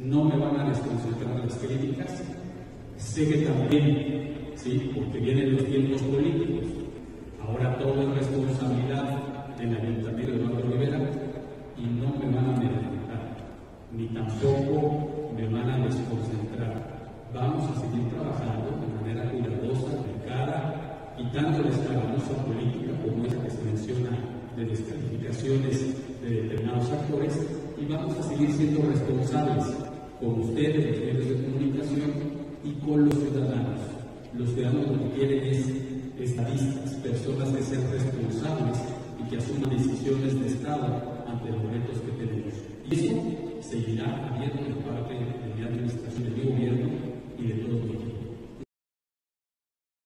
no me van a desconcentrar las críticas. Sé que también, ¿sí? porque vienen los tiempos políticos, ahora todo es responsabilidad del Ayuntamiento de Eduardo Rivera y no me van a amedrentar, ni tampoco me van a desconcentrar. Vamos a seguir trabajando de manera cuidadosa, delicada, quitando la escaramuza política como esa que se menciona de descalificaciones de determinados actores y vamos a seguir siendo responsables con ustedes, los medios de comunicación y con los ciudadanos. Los ciudadanos lo que quieren es estadistas, personas que sean responsables y que asuman decisiones de Estado ante los retos que tenemos. Y eso seguirá habiendo